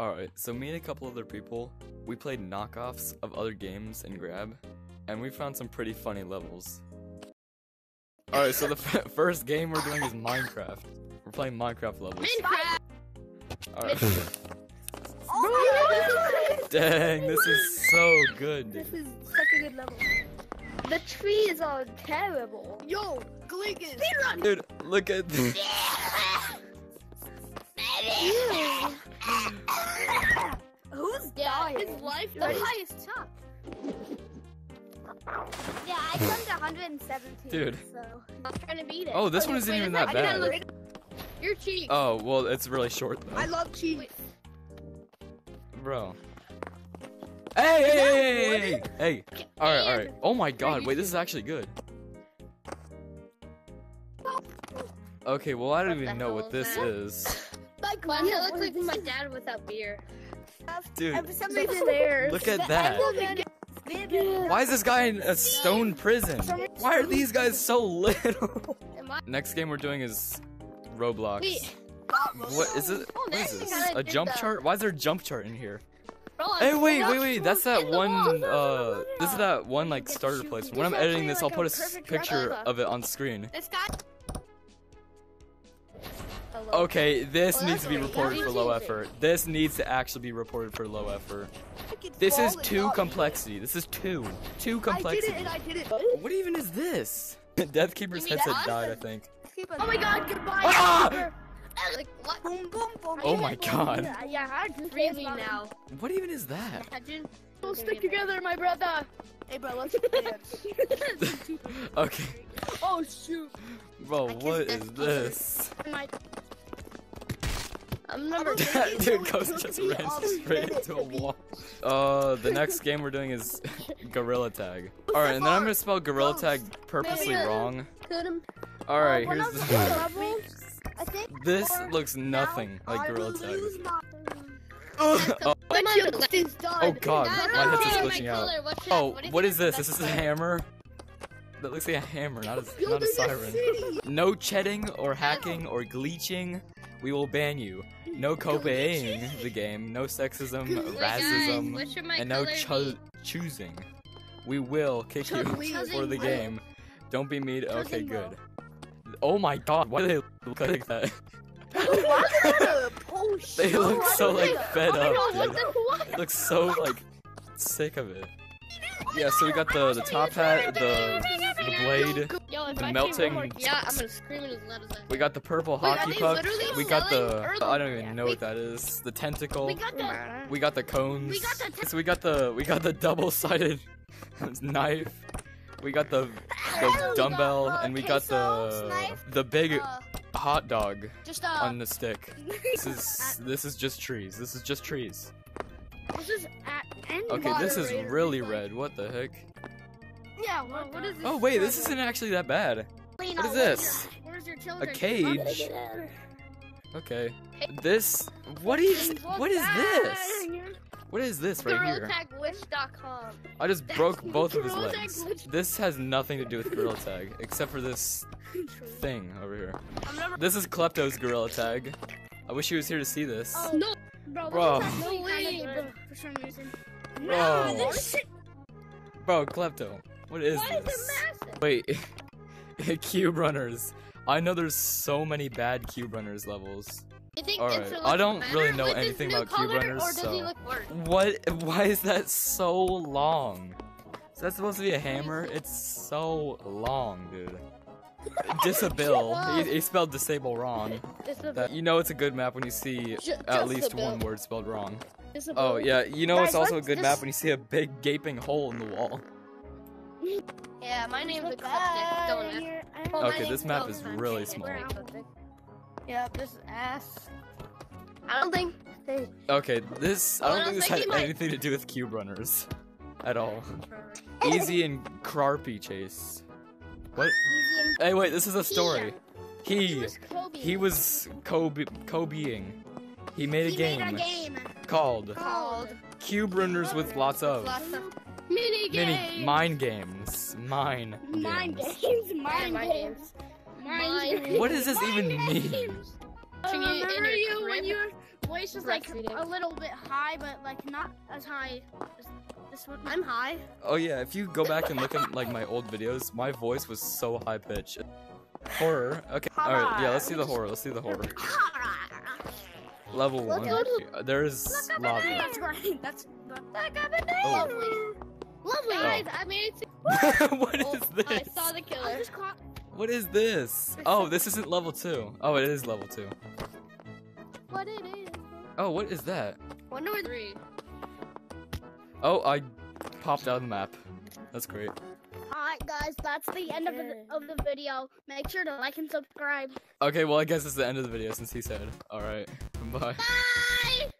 Alright, so me and a couple other people, we played knockoffs of other games in Grab, and we found some pretty funny levels. Alright, so the f- first game we're doing is Minecraft. We're playing Minecraft levels. Minecraft. Alright. Oh Dang, this is so good. This is such a good level. The trees are terrible. Yo, Glingus. Dude, look at this. Who's Yeah, his life the highest top. Yeah, I jumped 117. Dude. So. I'm trying to beat it. Oh, this one Wait, isn't wait, even that gotta bad. look- You're cheating. Oh, well, it's really short though. I love cheating. Bro. Hey, hey, hey, hey, hey, hey. Alright, alright. Oh my god, wait, this is actually good. Okay, well, I don't even know what this is. Like, Mine looks like my dad without beer. Dude, For some reason, there. look at that. Why is this guy in a stone prison? Why are these guys so little? Next game we're doing is Roblox. Wait. What is it? Oh, What is this this? A jump chart? Why is there a jump chart in here? Bro, Hey, wait, wait, wait. That's that one. Uh, this is that one like starter place. When I'm editing this, I'll put a like a s- perfect picture of it on screen. This. Okay, this Well, needs to be reported for low effort. This needs to actually be reported for low effort. This is too complexity. This is two. Two I did complexity. it and I did it. What even is this? Death Keeper's You mean headset died, I think. Oh my god, goodbye. Ah! Like, what? Boom, boom, boom. Oh my god. Yeah, yeah, I just Freely now. What even is that? Imagine. We'll stick together, my brother. Hey, bro, let's dance. Okay. oh, shoot. Bro, what is kissed what Death this? My... I'm number That dude Ghost just ran straight into a wall. Uh, the next game we're doing is Gorilla Tag. Alright, and then I'm gonna spell Gorilla Tag purposely Maybe, wrong. Alright, One here's the the. I think, This looks nothing now, like I Gorilla Tag. oh, Come on, let's- is done. oh god, my head's okay, just glitching out. color, what's that? Oh, what is this? that? This is a hammer? That looks like a hammer, not a, not a siren. No chetting or hacking or glitching. We will ban you. No copying the game. No sexism, guys, racism, what should my and no cho- choosing. We will kick you for the game. Don't be mean. Okay, good. Oh my god, why do they look like that? They They look so like fed up. dude. the what? It looks so like sick of it. Yeah, so we got the the top hat, the the blade. Yo, the melting- yeah, I'm gonna scream as loud as I We got the purple Wait, hockey puck. We got the early- I don't even Yeah. know what that is. The tentacle. We got the. We got the cones. We got the so we got the we got the double-sided knife. We got the the dumbbell, uh, and we got the the big Uh, hot dog uh, on the stick. This is this is just trees. This is just trees. This is at end Okay, this is moderator. really red. What the heck? Yeah, Well, what is this? Oh wait, this isn't actually that bad. What is this? A cage. Okay. This. What is? What is this? What is this right here? I just broke both of his Gorilla legs. This has nothing to do with Gorilla Tag, except for this thing over here. This is Klepto's Gorilla Tag. I wish he was here to see this. Oh, No, Bro, Bro. this is actually No way, of bro. good for some reason. Bro. No, this Bro, Klepto, what is is this? massive? Wait, Cube Runners. I know there's so many bad Cube Runners levels. Think Alright, I don't better really know anything about Cube Runners, Or does he so-? What? Why is that so long? Is that supposed to be a hammer? It's so long, dude. Disabil. He, he spelled disable wrong. That, you know it's a good map when you see at least one word spelled wrong. Disabil. Oh yeah, you know it's also a good this- map when you see a big gaping hole in the wall. Yeah, my name's Look Ecliptic. at Don't Well, oh, Okay, this map is Hunter. really small. Yeah, this is ass. I don't think. Hey, Okay, this I don't I think was this had thinking, like- anything to do with cube runners at all. Easy and Crarpy chase. What? Hey, wait, this is a story. He he was Kobe Kobeing. He made a he game made a game called called Cube Runners with lots of lots of mini mini mind games. Mine Mind games. games, mind mind games. Mind games. What does this even mean? Watching Uh, you in remember your you when crib. you were voice is like a little bit high, but like not as high as this one. I'm high. Oh yeah, if you go back and look at like my old videos, my voice was so high pitched. Horror. Okay. All right. Yeah. Let's see the horror. Let's see the horror. Level Look one. up- Uh, There's lava. That's great. That's Oh. Lovely. Lovely. Oh. Guys, I made it to. what Oh, is this? I saw the killer. What is this? Oh, this isn't level two. Oh, it is level two. What it is? Oh, what is that? Wonder where three. Oh, I popped out of the map. That's great. Alright, guys, that's the end of the, of the video. Make sure to like and subscribe. Okay, well, I guess it's the end of the video since he said. Alright, bye. Bye!